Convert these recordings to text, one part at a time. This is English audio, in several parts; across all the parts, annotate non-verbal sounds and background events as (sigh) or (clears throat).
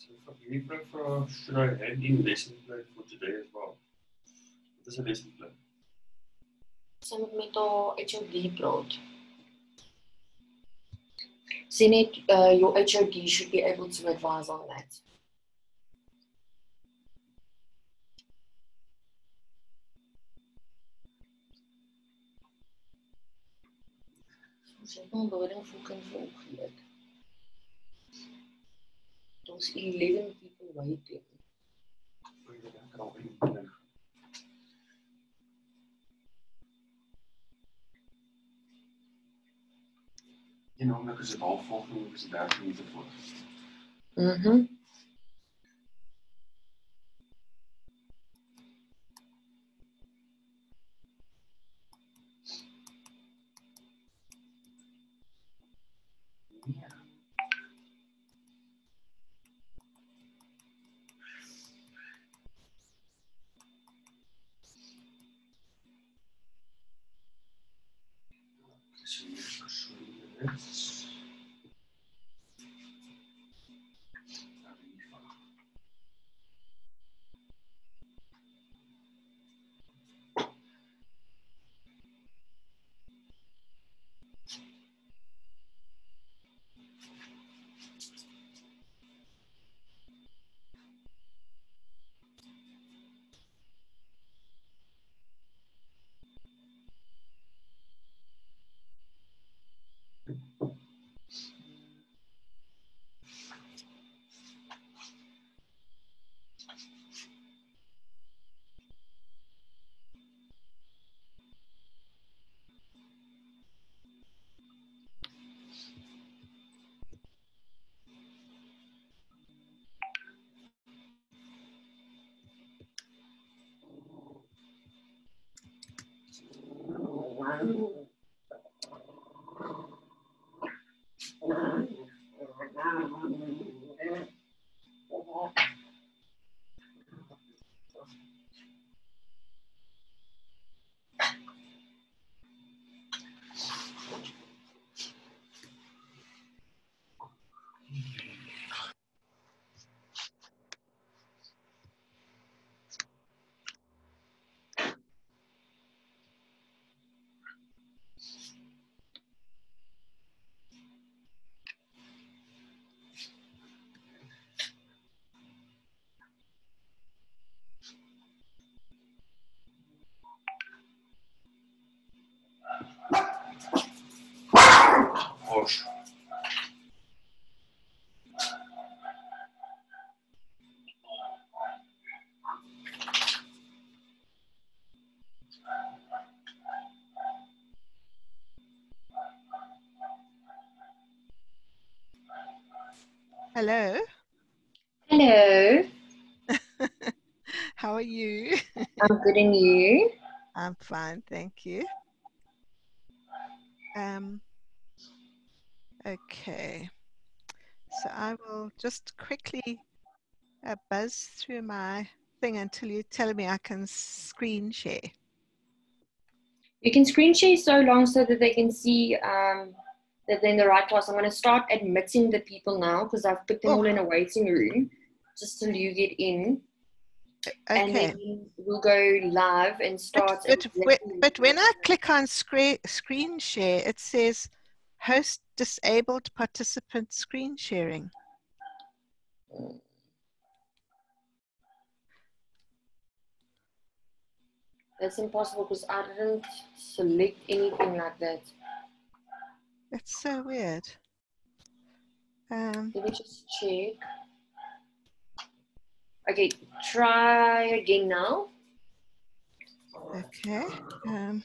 So for any plan for should I add in lesson plan for today as well? What is a lesson plan? Moet met haar HOD. Sê net uh, your HOD should be able to advise on that. Ons het nog behouding volking vir opgeleid. Ons 11 people waiting. Voor je dat kan al in. En omdat is het half vol is het 30 minuten voor. Mhm. sim Hello. Hello. (laughs) How are you? I'm good and you? I'm fine, thank you. Um, okay. So I will just quickly uh, buzz through my thing until you tell me I can screen share. You can screen share so long so that they can see um, that they're in the right class. I'm going to start admitting the people now because I've put them Oh. all in a waiting room just till you get in. And then we'll go live and start. but, exactly- but when I click on screen, screen share, it says host disabled participant screen sharing. That's impossible because I didn't select anything like that. That's so weird. Um, Let me just check. Okay, try again now. okay. Um,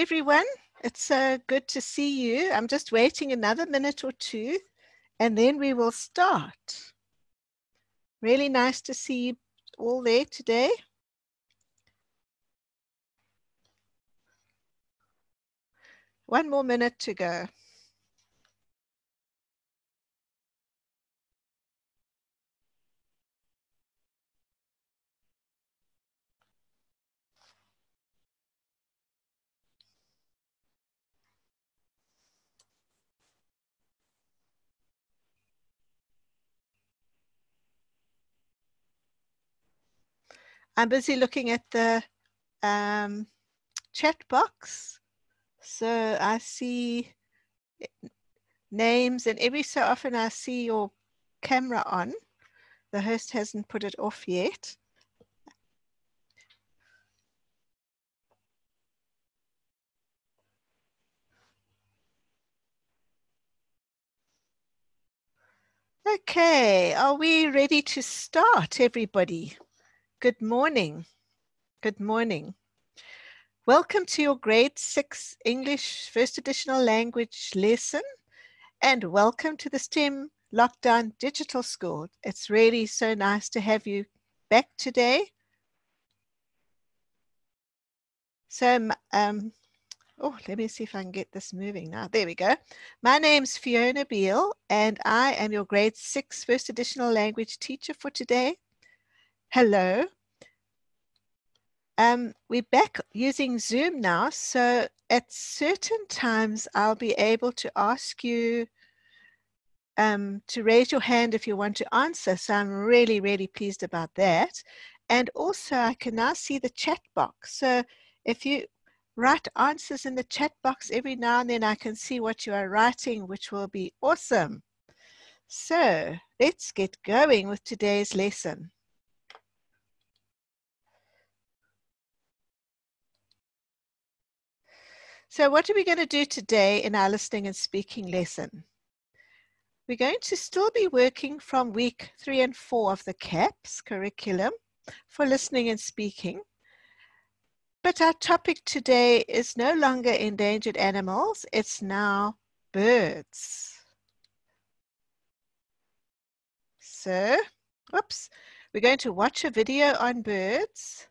everyone. It's uh, good to see you. I'm just waiting another minute or two and then we will start. Really nice to see you all there today. One more minute to go. I'm busy looking at the um, chat box. So I see names and every so often I see your camera on. The host hasn't put it off yet. Okay, are we ready to start, everybody? Good morning. Good morning. Welcome to your grade six English first additional language lesson and welcome to the STEM Lockdown Digital School. It's really so nice to have you back today. So, um, oh, let me see if I can get this moving now. There we go. My name's Fiona Beale and I am your grade six first additional language teacher for today. Hello. Um, we're back using Zoom now, so at certain times I'll be able to ask you um, to raise your hand if you want to answer. So I'm really, really pleased about that. And also I can now see the chat box. So if you write answers in the chat box every now and then, I can see what you are writing, which will be awesome. So let's get going with today's lesson. So what are we going to do today in our listening and speaking lesson? We're going to still be working from week three and four of the CAPS curriculum for listening and speaking. But our topic today is no longer endangered animals, it's now birds. So, whoops, we're going to watch a video on birds.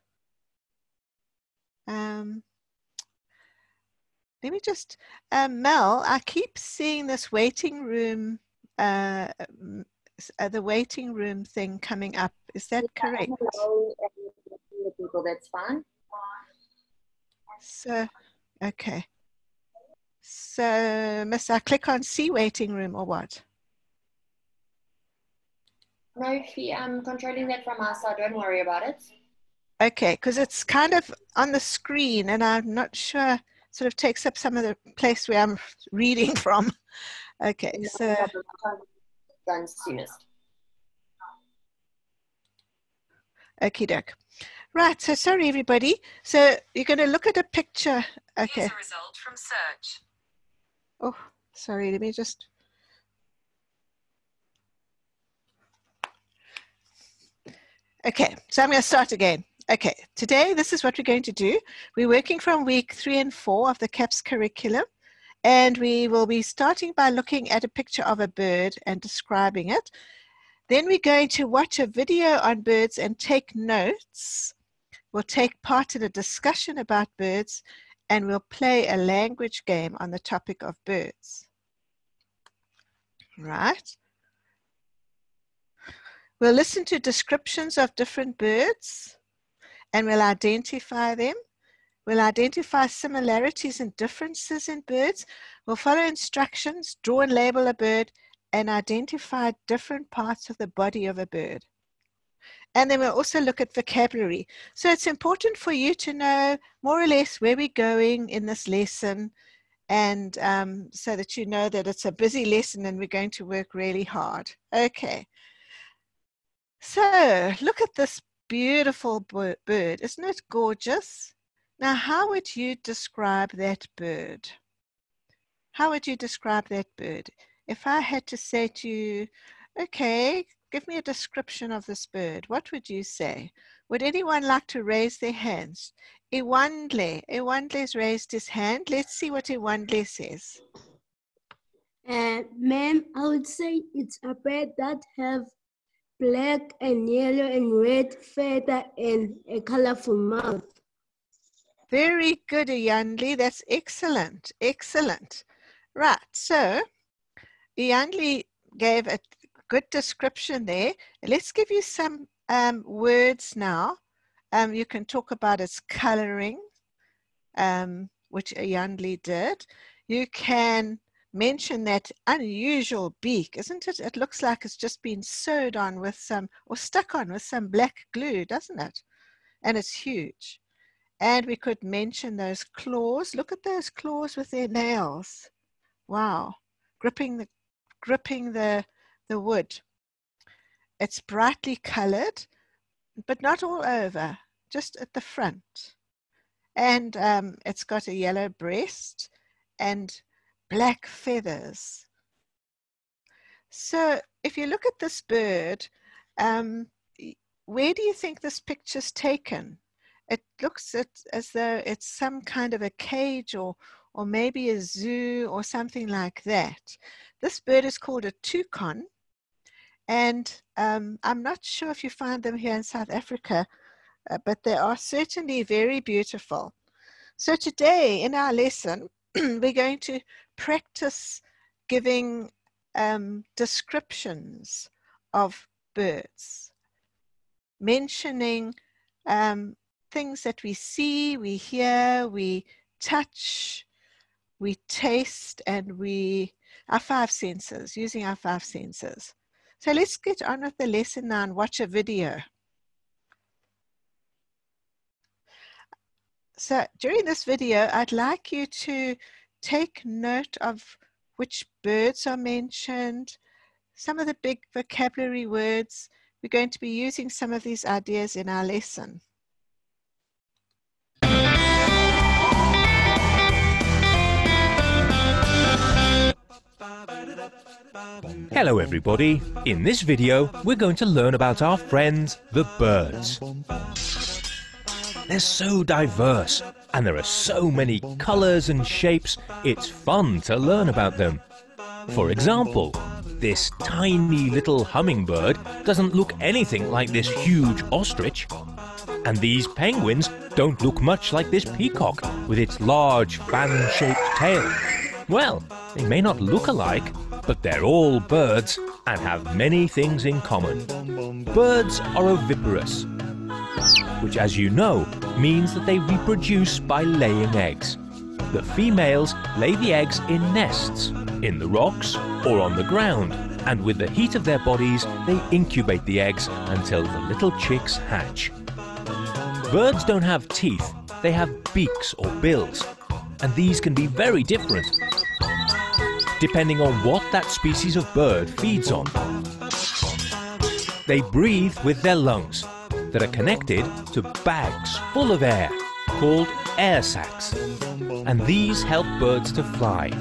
Um, let me just, um, Mel, I keep seeing this waiting room, uh, uh, the waiting room thing coming up. Is that yeah, correct? People, that's fine. So, okay. So, must I click on see waiting room or what? No, I'm controlling that from our side. Don't worry about it. Okay, because it's kind of on the screen and I'm not sure sort of takes up some of the place where I'm (laughs) reading from. Okay, so. Done soonest. Okie doke. Right, so sorry everybody. So you're going to look at a picture. Okay. Here's a result from search. Oh, sorry, let me just. Okay, so I'm going to start again. Okay, today this is what we're going to do. We're working from week three and four of the CAPS curriculum, and we will be starting by looking at a picture of a bird and describing it. Then we're going to watch a video on birds and take notes. We'll take part in a discussion about birds, and we'll play a language game on the topic of birds. Right. We'll listen to descriptions of different birds and we'll identify them. We'll identify similarities and differences in birds. We'll follow instructions, draw and label a bird, and identify different parts of the body of a bird. And then we'll also look at vocabulary. So it's important for you to know more or less where we're going in this lesson and um, so that you know that it's a busy lesson and we're going to work really hard. Okay. So look at this beautiful bird. Isn't it gorgeous? Now, how would you describe that bird? How would you describe that bird? If I had to say to you, okay, give me a description of this bird. What would you say? Would anyone like to raise their hands? Iwandle. Iwandle's raised his hand. Let's see what Iwandle says. And ma'am, I would say it's a bird that have black and yellow and red feather and a colorful mouth. Very good, Iyanli. That's excellent. Excellent. Right. So, Iyanli gave a good description there. Let's give you some um, words now. Um, you can talk about its coloring, um, which Iyanli did. You can mention that unusual beak, isn't it? It looks like it's just been sewed on with some, or stuck on with some black glue, doesn't it? And it's huge. And we could mention those claws. Look at those claws with their nails. Wow. Gripping the, gripping the, the wood. It's brightly colored, but not all over, just at the front. And um, it's got a yellow breast and black feathers. So if you look at this bird, um, where do you think this picture's taken? It looks as though it's some kind of a cage or, or maybe a zoo or something like that. This bird is called a toucan, and um, I'm not sure if you find them here in South Africa, uh, but they are certainly very beautiful. So today in our lesson, (clears throat) we're going to practice giving um, descriptions of birds, mentioning um, things that we see, we hear, we touch, we taste, and we, our five senses, using our five senses. So let's get on with the lesson now and watch a video. So during this video, I'd like you to take note of which birds are mentioned, some of the big vocabulary words. We're going to be using some of these ideas in our lesson. Hello everybody. In this video, we're going to learn about our friends, the birds. They're so diverse and there are so many colours and shapes, it's fun to learn about them. For example, this tiny little hummingbird doesn't look anything like this huge ostrich. And these penguins don't look much like this peacock with its large fan-shaped tail. Well, they may not look alike, but they're all birds and have many things in common. Birds are oviparous, which as you know means that they reproduce by laying eggs. The females lay the eggs in nests, in the rocks or on the ground, and with the heat of their bodies they incubate the eggs until the little chicks hatch. Birds don't have teeth, they have beaks or bills, and these can be very different depending on what that species of bird feeds on. They breathe with their lungs, that are connected to bags full of air called air sacs. And these help birds to fly.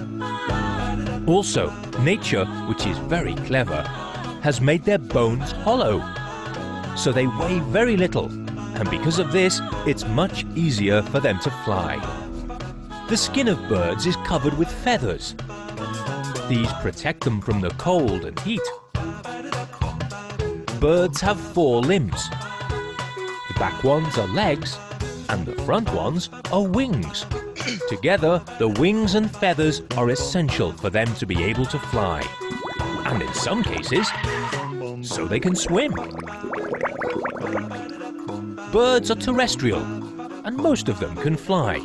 Also, nature, which is very clever, has made their bones hollow. So they weigh very little, and because of this, it's much easier for them to fly. The skin of birds is covered with feathers. These protect them from the cold and heat. Birds have four limbs, back ones are legs and the front ones are wings. (clears throat) Together, the wings and feathers are essential for them to be able to fly. And in some cases, so they can swim. Birds are terrestrial, and most of them can fly.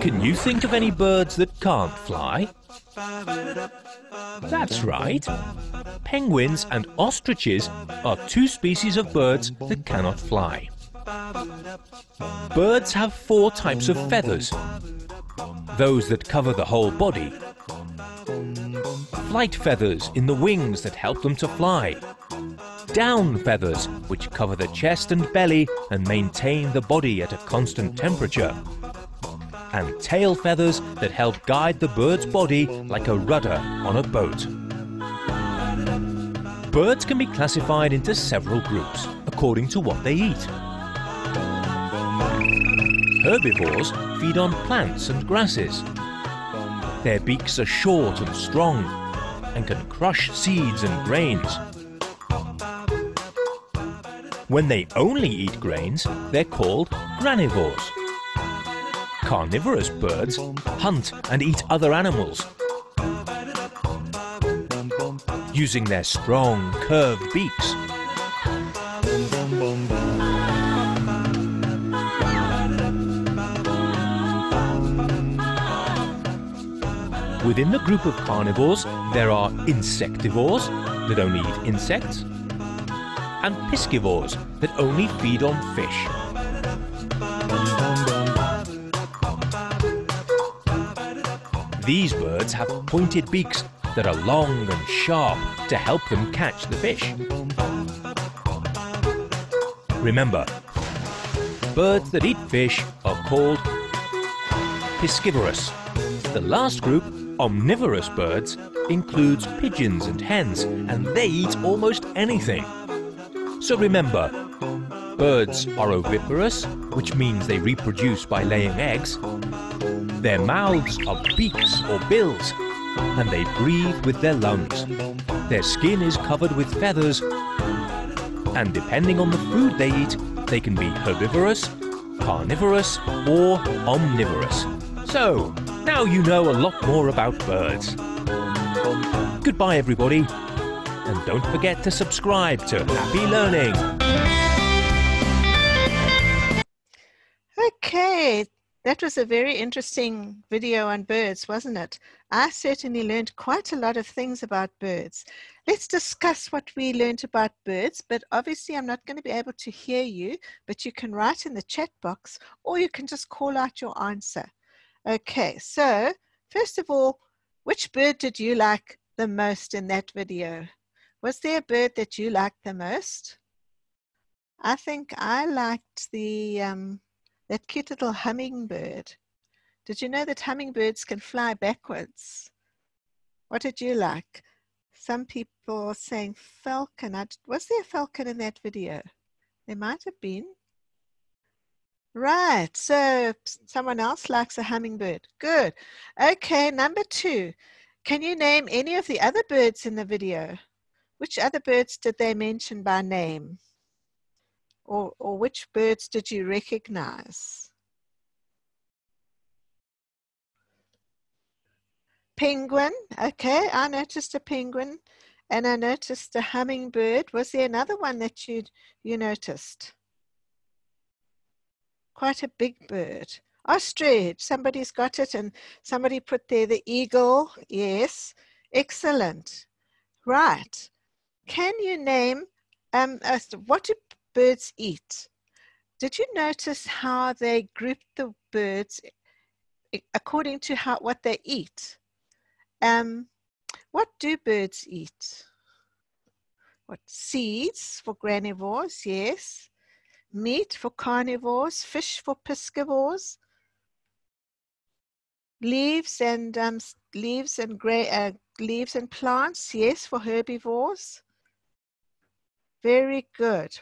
Can you think of any birds that can't fly? That's right. Penguins and ostriches are two species of birds that cannot fly. Birds have four types of feathers. Those that cover the whole body. Flight feathers in the wings that help them to fly. Down feathers, which cover the chest and belly and maintain the body at a constant temperature and tail feathers that help guide the bird's body like a rudder on a boat. Birds can be classified into several groups according to what they eat. Herbivores feed on plants and grasses. Their beaks are short and strong and can crush seeds and grains. When they only eat grains, they're called granivores. Carnivorous birds hunt and eat other animals using their strong, curved beaks. Within the group of carnivores, there are insectivores that only eat insects, and piscivores that only feed on fish. These birds have pointed beaks that are long and sharp to help them catch the fish. Remember, birds that eat fish are called piscivorous. The last group, omnivorous birds, includes pigeons and hens, and they eat almost anything. So remember, birds are oviparous, which means they reproduce by laying eggs. Their mouths are beaks or bills, and they breathe with their lungs. Their skin is covered with feathers, and depending on the food they eat, they can be herbivorous, carnivorous, or omnivorous. So, now you know a lot more about birds. Goodbye, everybody, and don't forget to subscribe to Happy Learning. Okay, that was a very interesting video on birds, wasn't it? I certainly learned quite a lot of things about birds. Let's discuss what we learned about birds, but obviously I'm not going to be able to hear you, but you can write in the chat box or you can just call out your answer. Okay, so first of all, which bird did you like the most in that video? Was there a bird that you liked the most? I think I liked the um, that cute little hummingbird. Did you know that hummingbirds can fly backwards? What did you like? Some people are saying falcon. I, Was there a falcon in that video? There might have been. Right, so someone else likes a hummingbird. Good. Okay, number two. Can you name any of the other birds in the video? Which other birds did they mention by name? Or, or which birds did you recognize? Penguin, okay, I noticed a penguin and I noticed a hummingbird. Was there another one that you you noticed? Quite a big bird. Ostrich, somebody's got it and somebody put there the eagle. Yes, excellent. Right. Can you name, um, what do birds eat. Did you notice how they group the birds according to how what they eat? Um, what do birds eat? What seeds for granivores? Yes. Meat for carnivores. Fish for piscivores. Leaves and um, leaves and gray uh, leaves and plants. Yes, for herbivores. Very good.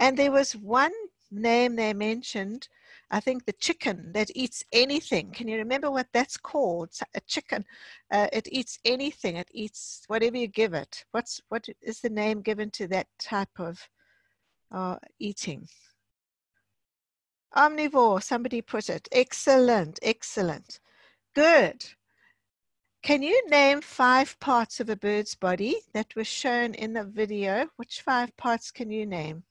And there was one name they mentioned, I think the chicken that eats anything. Can you remember what that's called? A chicken. Uh, it eats anything. It eats whatever you give it. What's what is the name given to that type of uh, eating? Omnivore. Somebody put it. Excellent. Excellent. Good. Can you name five parts of a bird's body that were shown in the video? Which five parts can you name?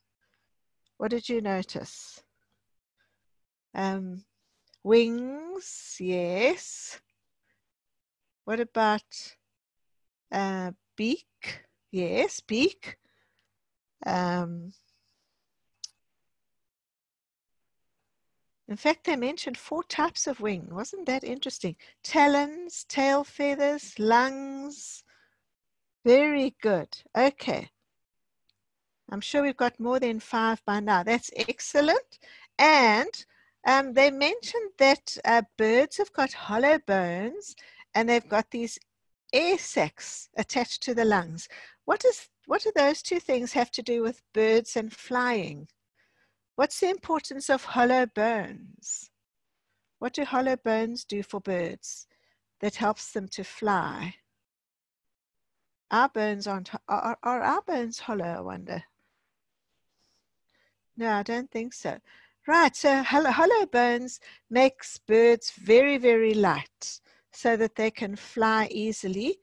What did you notice? Um, wings, yes. What about uh, beak? Yes, beak. Um, in fact, they mentioned four types of wing. Wasn't that interesting? Talons, tail feathers, lungs. Very good. Okay. I'm sure we've got more than five by now. That's excellent. And um, they mentioned that uh, birds have got hollow bones and they've got these air sacs attached to the lungs. What is what do those two things have to do with birds and flying? What's the importance of hollow bones? What do hollow bones do for birds that helps them to fly? Our bones aren't, are, are our bones hollow, I wonder? No, I don't think so. Right, so hollow, bones makes birds very, very light so that they can fly easily.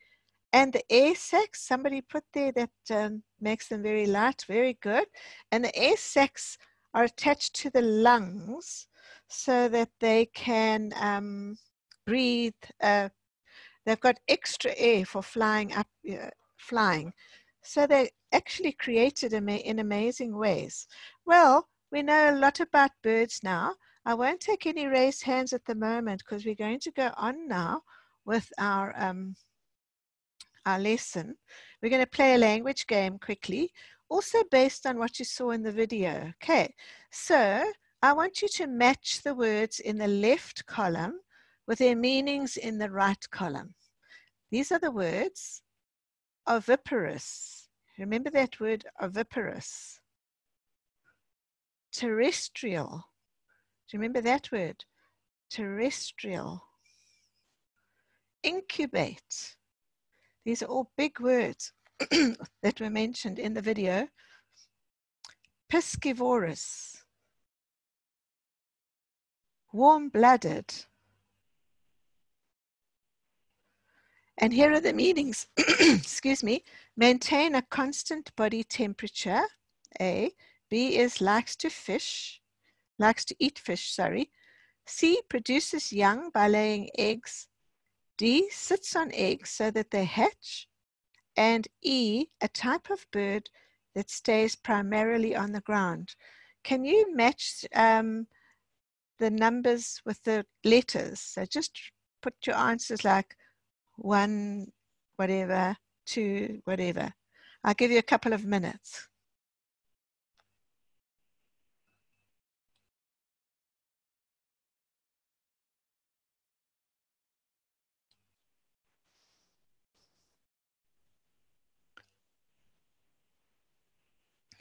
And the air sacs, somebody put there that um, makes them very light, very good. And the air sacs are attached to the lungs so that they can um, breathe. Uh, they've got extra air for flying up, uh, flying. So they actually created in amazing ways. Well, we know a lot about birds now. I won't take any raised hands at the moment because we're going to go on now with our, um, our lesson. We're going to play a language game quickly, also based on what you saw in the video. Okay, so I want you to match the words in the left column with their meanings in the right column. These are the words oviparous. Remember that word oviparous. Terrestrial. Do you remember that word? Terrestrial. Incubate. These are all big words (coughs) that were mentioned in the video. Piscivorous. Warm-blooded. And here are the meanings. (coughs) Excuse me. Maintain a constant body temperature, A. B is likes to fish, likes to eat fish, sorry. C produces young by laying eggs. D sits on eggs so that they hatch. And E, a type of bird that stays primarily on the ground. Can you match um, the numbers with the letters? So just put your answers like one, whatever, two, whatever. I'll give you a couple of minutes.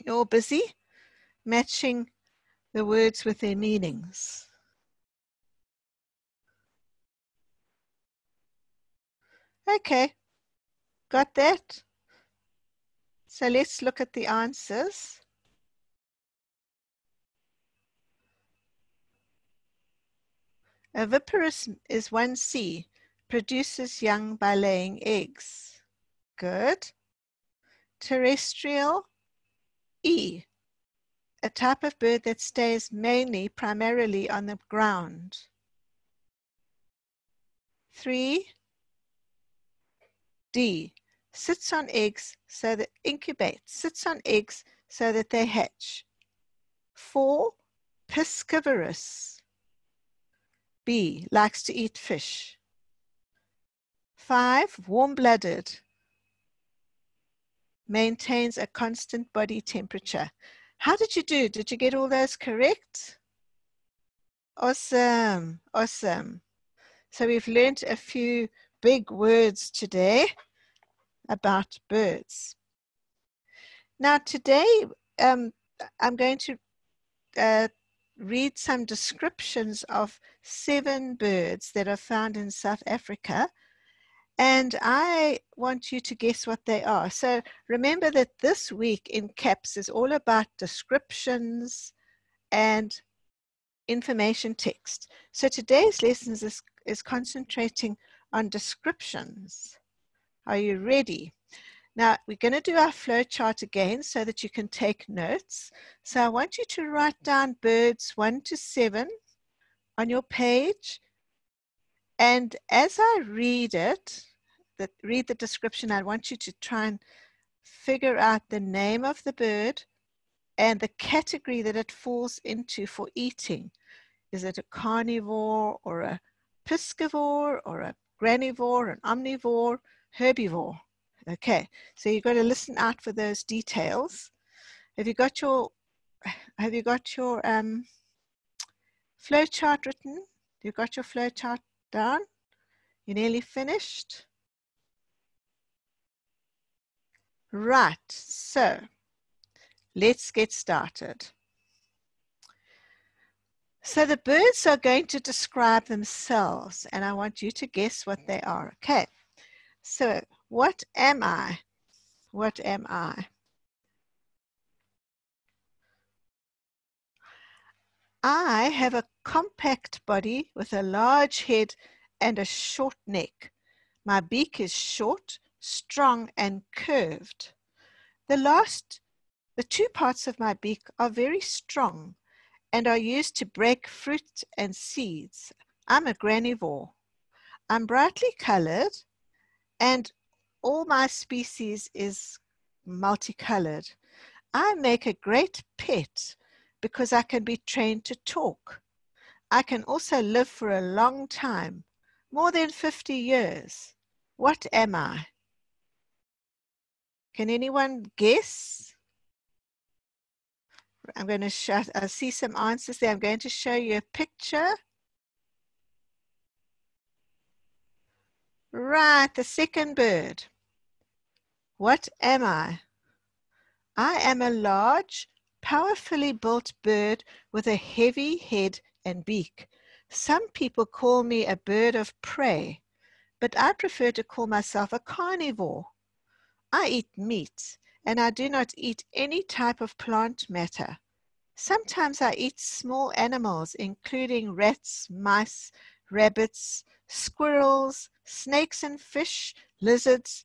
You're busy matching the words with their meanings. Okay, got that? So let's look at the answers. Oviparous is 1C, produces young by laying eggs. Good. Terrestrial E, a type of bird that stays mainly, primarily on the ground. Three, D, sits on eggs so that incubates, sits on eggs so that they hatch. Four, piscivorous. B, likes to eat fish. Five, warm-blooded maintains a constant body temperature. How did you do? Did you get all those correct? Awesome, awesome. So we've learned a few big words today about birds. Now today um, I'm going to uh, read some descriptions of seven birds that are found in South Africa and I want you to guess what they are. So remember that this week in CAPS is all about descriptions and information text. So today's lessons is, is concentrating on descriptions. Are you ready? Now we're going to do our flow chart again so that you can take notes. So I want you to write down birds one to seven on your page and as I read it, that read the description, I want you to try and figure out the name of the bird and the category that it falls into for eating. Is it a carnivore or a piscivore or a granivore, an omnivore, herbivore? Okay, so you've got to listen out for those details. Have you got your have you got your um, flow chart written? You got your flow chart down? You nearly finished? Right, so let's get started. So the birds are going to describe themselves, and I want you to guess what they are. Okay, so what am I? What am I? I have a compact body with a large head and a short neck. My beak is short, strong, and curved. The last, the two parts of my beak are very strong and are used to break fruit and seeds. I'm a granivore. I'm brightly colored and all my species is multicolored. I make a great pet because I can be trained to talk. I can also live for a long time, more than 50 years. What am I? Can anyone guess? I'm going to show, I see some answers there. I'm going to show you a picture. Right, the second bird. What am I? I am a large, powerfully built bird with a heavy head and beak. Some people call me a bird of prey, but I prefer to call myself a carnivore. I eat meat and I do not eat any type of plant matter. Sometimes I eat small animals, including rats, mice, rabbits, squirrels, snakes and fish, lizards,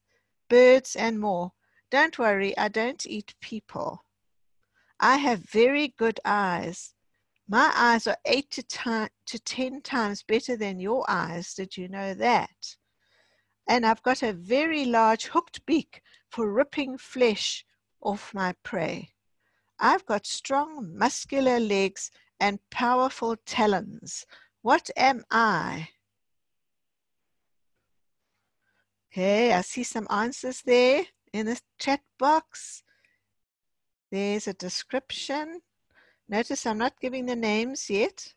birds, and more. Don't worry, I don't eat people. I have very good eyes. My eyes are eight to, to 10 times better than your eyes. Did you know that? And I've got a very large hooked beak for ripping flesh off my prey. I've got strong muscular legs and powerful talons. What am I? Okay, I see some answers there in the chat box. There's a description. Notice I'm not giving the names yet.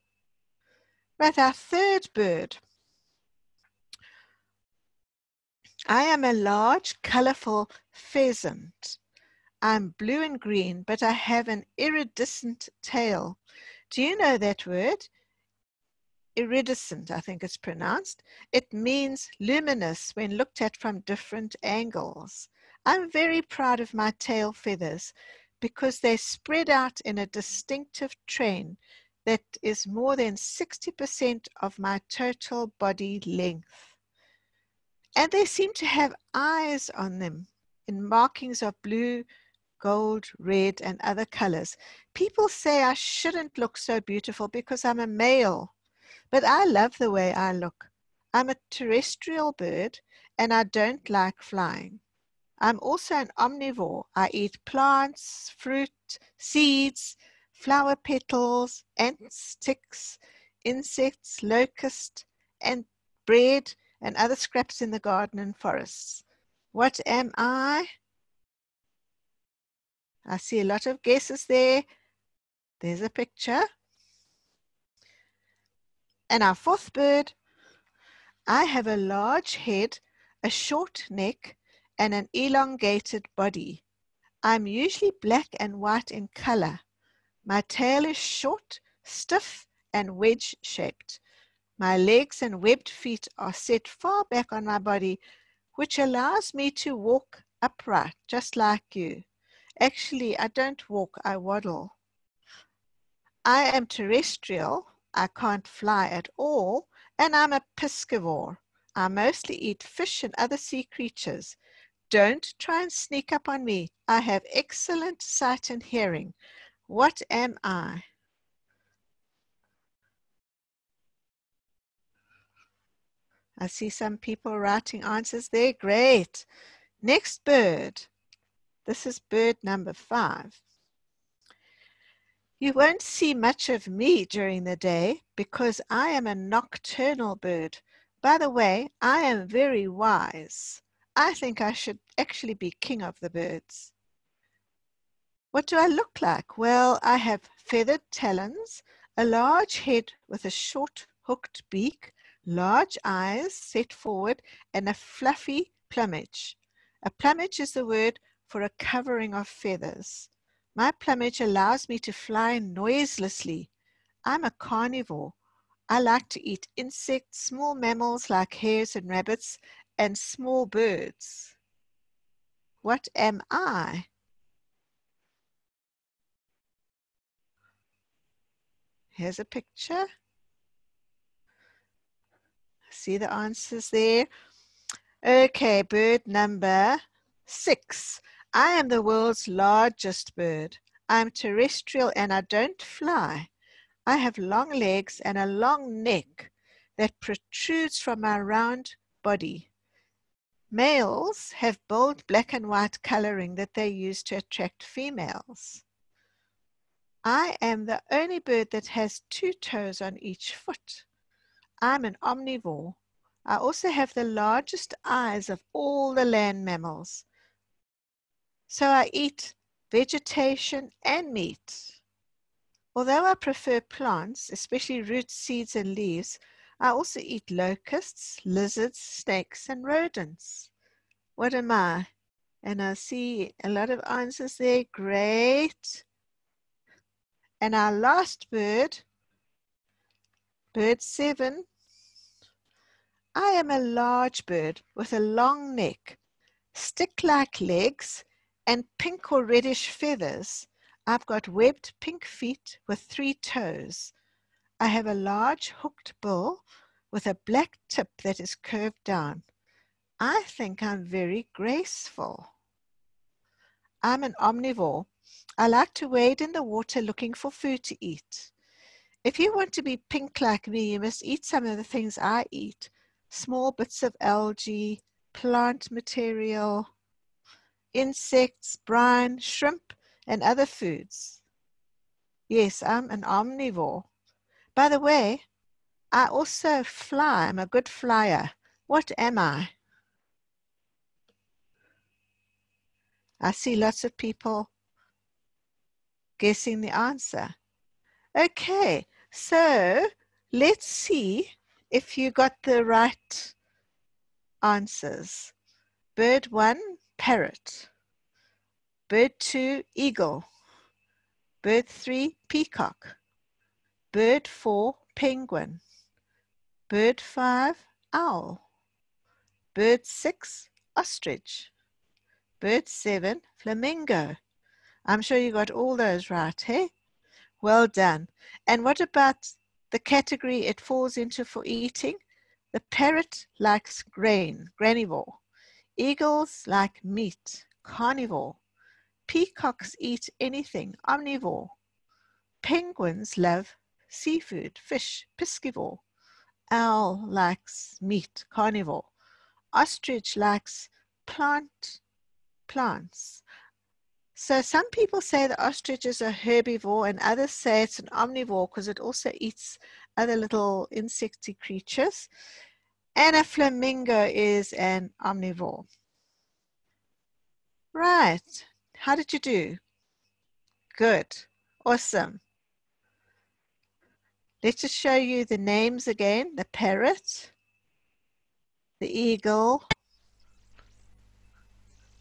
But our third bird. I am a large, colorful pheasant. I'm blue and green, but I have an iridescent tail. Do you know that word? Iridescent, I think it's pronounced. It means luminous when looked at from different angles. I'm very proud of my tail feathers because they spread out in a distinctive train that is more than 60% of my total body length. And they seem to have eyes on them in markings of blue, gold, red, and other colors. People say I shouldn't look so beautiful because I'm a male, but I love the way I look. I'm a terrestrial bird and I don't like flying. I'm also an omnivore. I eat plants, fruit, seeds, flower petals, ants, ticks, insects, locusts, and bread and other scraps in the garden and forests. What am I? I see a lot of guesses there. There's a picture. And our fourth bird, I have a large head, a short neck, and an elongated body. I'm usually black and white in color. My tail is short, stiff, and wedge shaped. My legs and webbed feet are set far back on my body, which allows me to walk upright, just like you. Actually, I don't walk, I waddle. I am terrestrial, I can't fly at all, and I'm a piscivore. I mostly eat fish and other sea creatures. Don't try and sneak up on me. I have excellent sight and hearing. What am I? I see some people writing answers there. Great. Next bird. This is bird number five. You won't see much of me during the day because I am a nocturnal bird. By the way, I am very wise. I think I should actually be king of the birds. What do I look like? Well, I have feathered talons, a large head with a short hooked beak, large eyes set forward, and a fluffy plumage. A plumage is the word for a covering of feathers. My plumage allows me to fly noiselessly. I'm a carnivore. I like to eat insects, small mammals like hares and rabbits, and small birds. What am I? Here's a picture. See the answers there? Okay, bird number six. I am the world's largest bird. I'm terrestrial and I don't fly. I have long legs and a long neck that protrudes from my round body. Males have bold black and white coloring that they use to attract females. I am the only bird that has two toes on each foot. I'm an omnivore. I also have the largest eyes of all the land mammals. So I eat vegetation and meat. Although I prefer plants, especially roots, seeds, and leaves, I also eat locusts, lizards, snakes, and rodents. What am I? And I see a lot of answers there. Great. And our last bird, bird seven. I am a large bird with a long neck, stick-like legs, and pink or reddish feathers. I've got webbed pink feet with three toes. I have a large hooked bill with a black tip that is curved down. I think I'm very graceful. I'm an omnivore. I like to wade in the water looking for food to eat. If you want to be pink like me, you must eat some of the things I eat small bits of algae, plant material, insects, brine, shrimp, and other foods. Yes, I'm an omnivore. By the way, I also fly. I'm a good flyer. What am I? I see lots of people guessing the answer. Okay, so let's see if you got the right answers. Bird one, parrot. Bird two, eagle. Bird three, peacock. Bird four, penguin. Bird five, owl. Bird six, ostrich. Bird seven, flamingo. I'm sure you got all those right, hey? Well done. And what about the category it falls into for eating? The parrot likes grain, granivore. Eagles like meat, carnivore. Peacocks eat anything, omnivore. Penguins love seafood, fish, piscivore. Owl likes meat, carnivore. Ostrich likes plant, plants. So some people say the ostrich is a herbivore and others say it's an omnivore because it also eats other little insecty creatures. And a flamingo is an omnivore. Right. How did you do? Good. Awesome. Let's just show you the names again. The parrot, the eagle,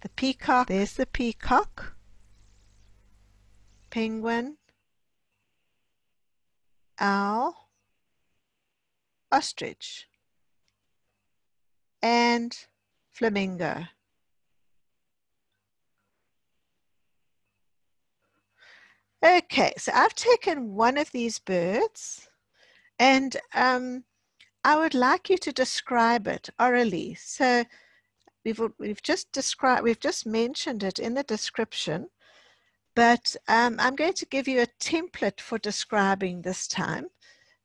the peacock. There's the peacock. Penguin, owl, ostrich and flamingo. Okay, so I've taken one of these birds and um, I would like you to describe it orally. So we've, we've just described, we've just mentioned it in the description, but um, I'm going to give you a template for describing this time.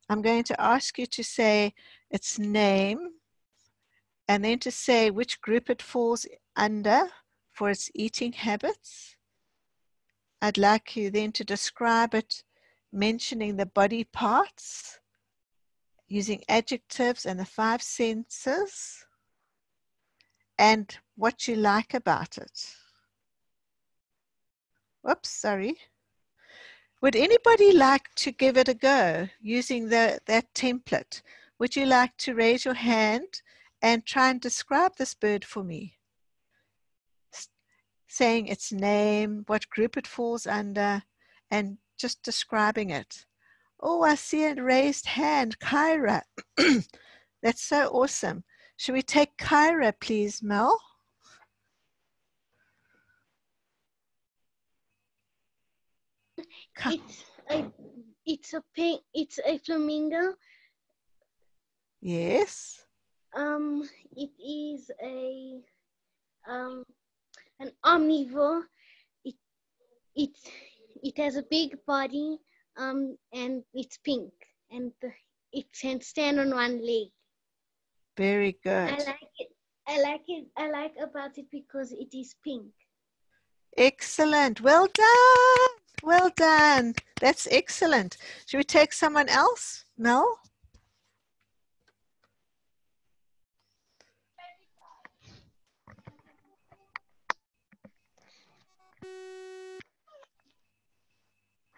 I'm going to ask you to say its name, and then to say which group it falls under for its eating habits. I'd like you then to describe it mentioning the body parts, using adjectives and the five senses, and what you like about it. Oops, sorry. Would anybody like to give it a go using the, that template? Would you like to raise your hand and try and describe this bird for me. saying its name, what group it falls under, and just describing it. Oh, I see a raised hand, Kyra. (clears throat) That's so awesome. Should we take Kyra, please, Mel? It's a it's a pink it's a flamingo. Yes. Um it is a um an omnivore. It it it has a big body um and it's pink and the, it can stand on one leg. Very good. I like it. I like it. I like about it because it is pink. Excellent. Well done. Well done. That's excellent. Should we take someone else? Mel?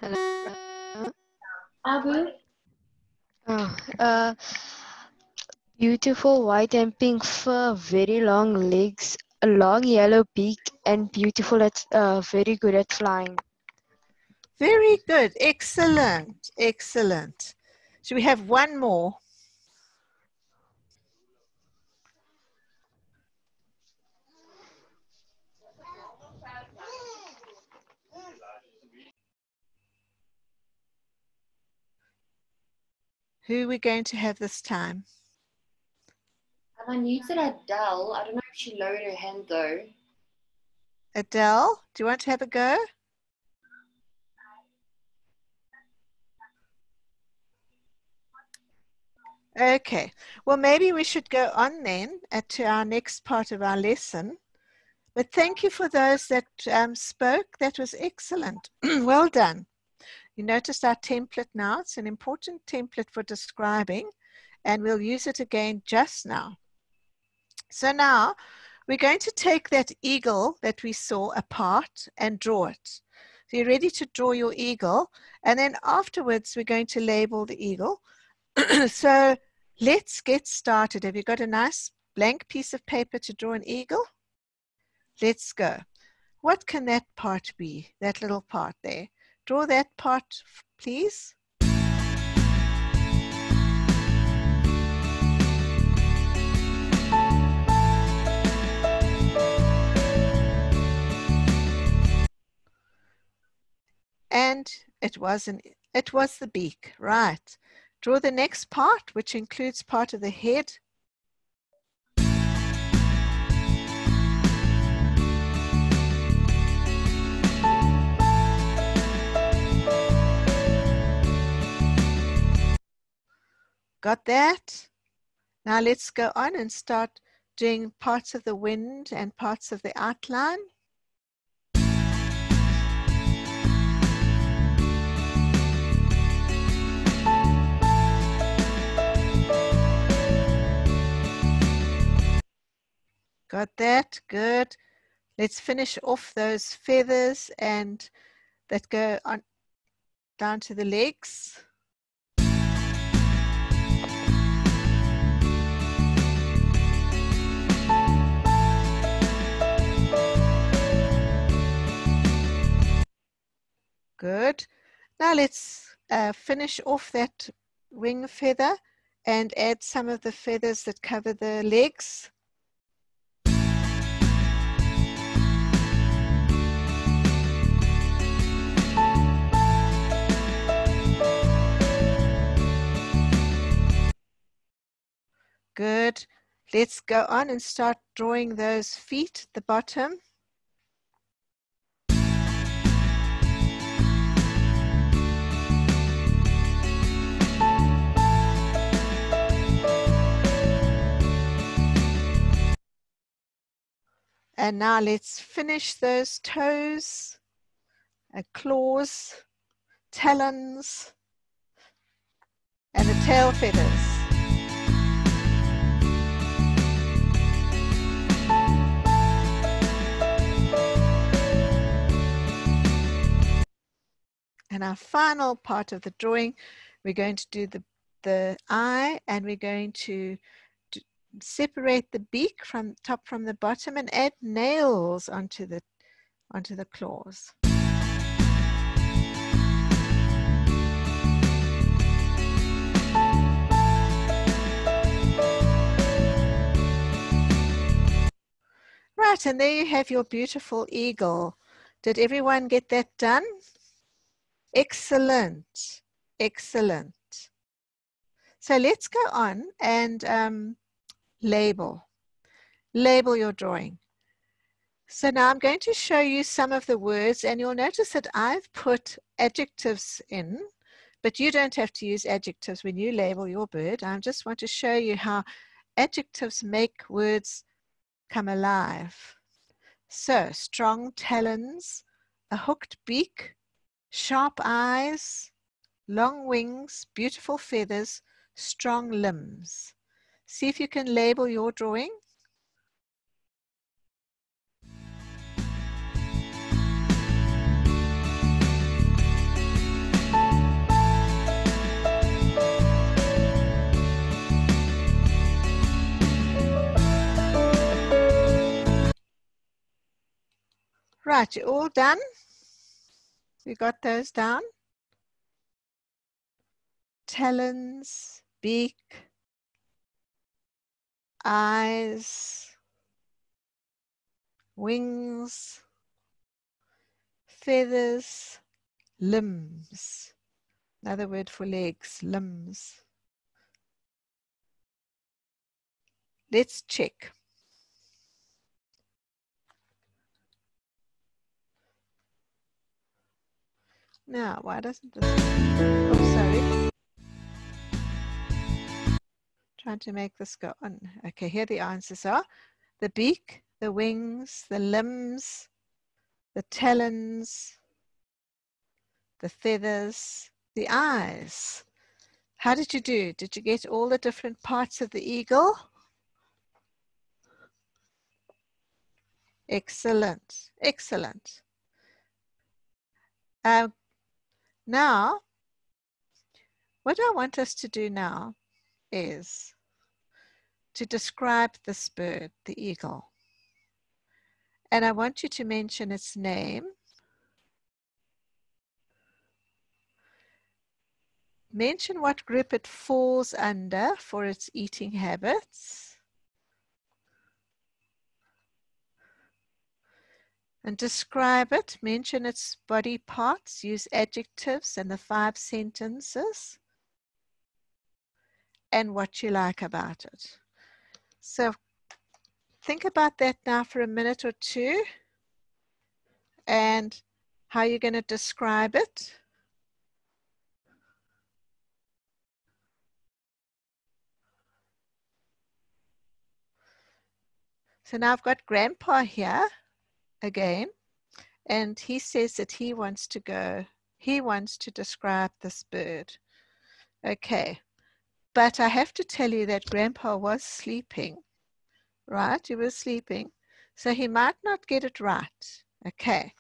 Hello. Abu? Oh, uh, beautiful white and pink fur, very long legs, a long yellow beak, and beautiful at uh, very good at flying. Very good. Excellent. Excellent. Should we have one more? Who are we going to have this time? Have I muted Adele? I don't know if she lowered her hand though. Adele, do you want to have a go? Okay, well, maybe we should go on then uh, to our next part of our lesson. But thank you for those that um, spoke. That was excellent. (clears throat) well done. You noticed our template now. It's an important template for describing, and we'll use it again just now. So now we're going to take that eagle that we saw apart and draw it. So you're ready to draw your eagle, and then afterwards we're going to label the eagle. (clears throat) so let's get started. Have you got a nice blank piece of paper to draw an eagle? Let's go. What can that part be, that little part there? Draw that part, please. And it was an it was the beak, right. Draw the next part, which includes part of the head. Got that? Now let's go on and start doing parts of the wind and parts of the outline. Got that? Good. Let's finish off those feathers and that go on down to the legs. Good. Now let's uh, finish off that wing feather and add some of the feathers that cover the legs. Good. Let's go on and start drawing those feet at the bottom. And now let's finish those toes, claws, talons, and the tail feathers. And our final part of the drawing, we're going to do the, the eye and we're going to separate the beak from top from the bottom and add nails onto the onto the claws. Right, and there you have your beautiful eagle. Did everyone get that done? Excellent, excellent. So let's go on and um, label. Label your drawing. So now I'm going to show you some of the words and you'll notice that I've put adjectives in, but you don't have to use adjectives when you label your bird. I just want to show you how adjectives make words come alive. So, strong talons, a hooked beak, sharp eyes, long wings, beautiful feathers, strong limbs. See if you can label your drawing. Right, you're all done? You got those down? Talons, beak, eyes, wings, feathers, limbs. Another word for legs, limbs. Let's check. Now, why doesn't this? Oh, sorry. Trying to make this go on. Okay, here the answers are the beak, the wings, the limbs, the talons, the feathers, the eyes. How did you do? Did you get all the different parts of the eagle? Excellent, excellent. Um, now, what do I want us to do now is to describe this bird, the eagle. And I want you to mention its name. Mention what group it falls under for its eating habits. and describe it. Mention its body parts, use adjectives and the five sentences, and what you like about it. So think about that now for a minute or two and how you're going to describe it. So now I've got grandpa here again. And he says that he wants to go, he wants to describe this bird. Okay. But I have to tell you that Grandpa was sleeping, right? He was sleeping. So he might not get it right. Okay.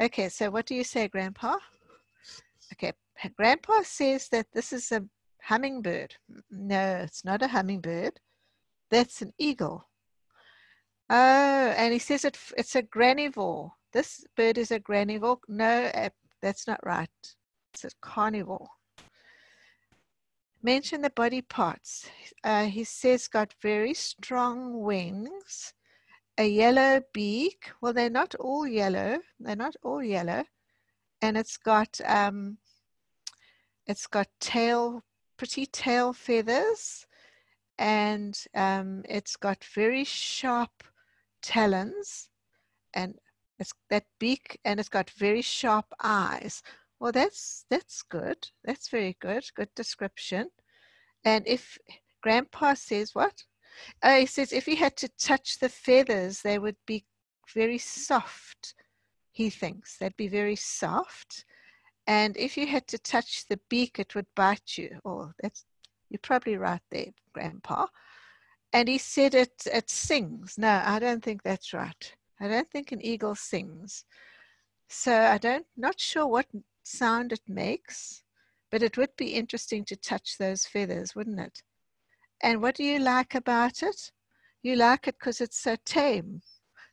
Okay, so what do you say, Grandpa? Okay, Grandpa says that this is a hummingbird. No, it's not a hummingbird. That's an eagle. Oh, and he says it, it's a granivore. This bird is a granivore. No, that's not right. It's a carnivore. Mention the body parts. Uh, he says got very strong wings, a yellow beak. Well, they're not all yellow. They're not all yellow, and it's got um, it's got tail, pretty tail feathers, and um, it's got very sharp talons and it's that beak and it's got very sharp eyes. Well, that's that's good. That's very good. Good description. And if Grandpa says what? Oh, he says if he had to touch the feathers, they would be very soft. He thinks they'd be very soft. And if you had to touch the beak, it would bite you. Oh, that's you're probably right there, Grandpa. And he said it, it sings. No, I don't think that's right. I don't think an eagle sings. So I don't, not sure what sound it makes, but it would be interesting to touch those feathers, wouldn't it? And what do you like about it? You like it because it's so tame.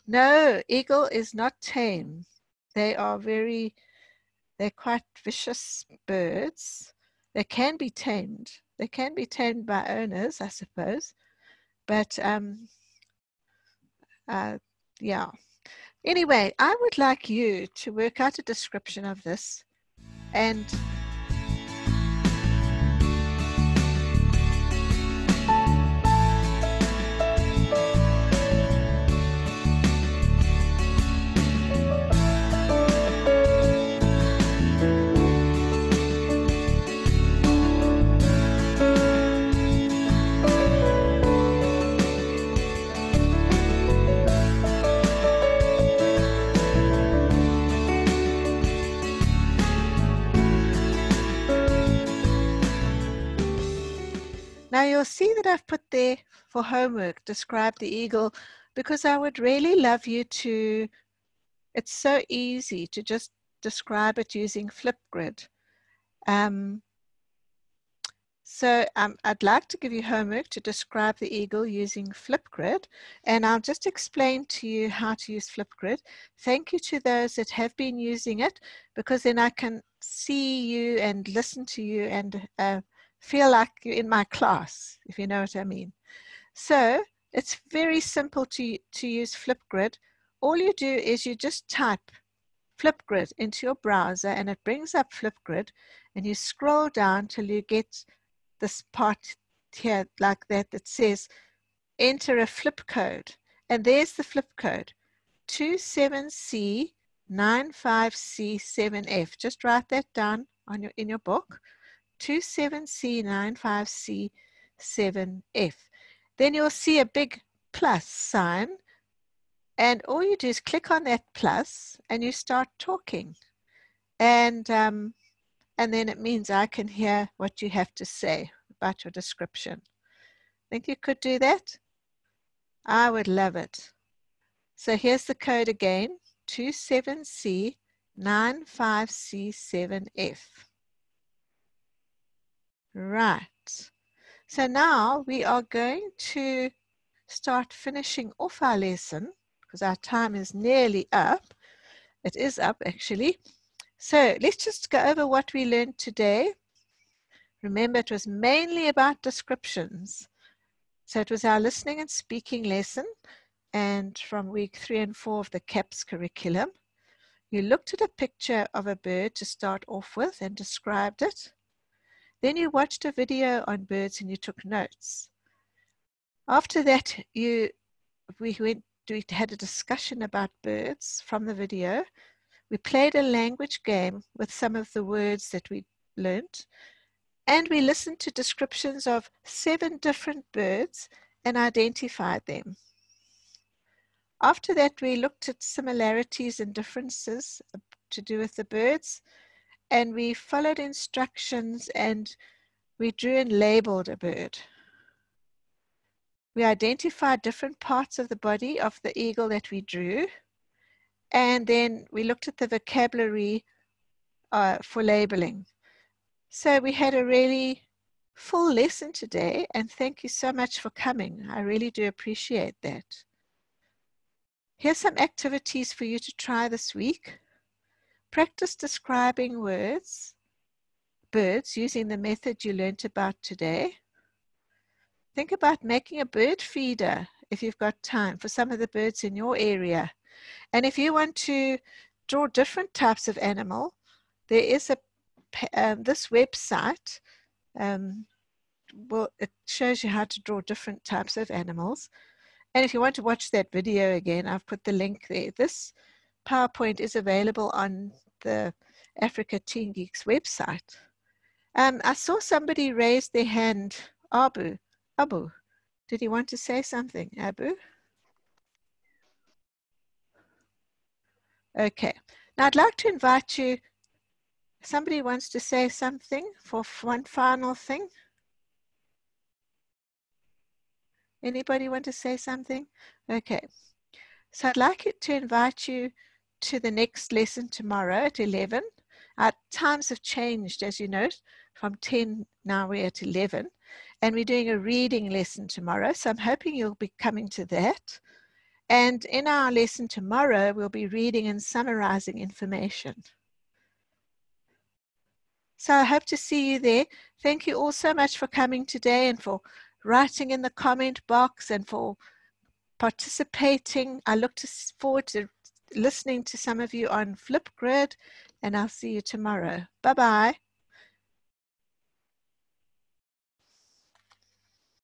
No, eagle is not tame. They are very, they're quite vicious birds. They can be tamed. They can be tamed by owners, I suppose. But um, uh, yeah. Anyway, I would like you to work out a description of this and Now you'll see that I've put there for homework, describe the eagle, because I would really love you to, it's so easy to just describe it using Flipgrid. Um, so um, I'd like to give you homework to describe the eagle using Flipgrid, and I'll just explain to you how to use Flipgrid. Thank you to those that have been using it, because then I can see you and listen to you and uh, feel like you're in my class, if you know what I mean. So it's very simple to, to use Flipgrid. All you do is you just type Flipgrid into your browser and it brings up Flipgrid and you scroll down till you get this part here like that that says enter a flip code. And there's the flip code 27C95C7F. Just write that down on your, in your book. 27C95C7F. Then you'll see a big plus sign and all you do is click on that plus and you start talking. And, um, and then it means I can hear what you have to say about your description. Think you could do that? I would love it. So here's the code again, 27C95C7F. Right. So now we are going to start finishing off our lesson because our time is nearly up. It is up actually. So let's just go over what we learned today. Remember, it was mainly about descriptions. So it was our listening and speaking lesson and from week three and four of the CAPS curriculum. You looked at a picture of a bird to start off with and described it. Then you watched a video on birds and you took notes. After that, you we went we had a discussion about birds from the video. We played a language game with some of the words that we learnt, and we listened to descriptions of seven different birds and identified them. After that, we looked at similarities and differences to do with the birds and we followed instructions and we drew and labeled a bird. We identified different parts of the body of the eagle that we drew, and then we looked at the vocabulary uh, for labeling. So we had a really full lesson today, and thank you so much for coming. I really do appreciate that. Here's some activities for you to try this week. Practice describing words, birds using the method you learnt about today. Think about making a bird feeder if you've got time for some of the birds in your area. And if you want to draw different types of animal, there is a um, this website. Um, well, it shows you how to draw different types of animals. And if you want to watch that video again, I've put the link there. This PowerPoint is available on the Africa Teen Geeks website. Um, I saw somebody raise their hand. Abu. Abu. Did he want to say something? Abu? Okay. Now I'd like to invite you. Somebody wants to say something for one final thing? Anybody want to say something? Okay. So I'd like to invite you to the next lesson tomorrow at 11. Our times have changed, as you know, from 10, now we're at 11. And we're doing a reading lesson tomorrow, so I'm hoping you'll be coming to that. And in our lesson tomorrow, we'll be reading and summarizing information. So I hope to see you there. Thank you all so much for coming today and for writing in the comment box and for participating. I look to forward to listening to some of you on Flipgrid and I'll see you tomorrow. Bye-bye.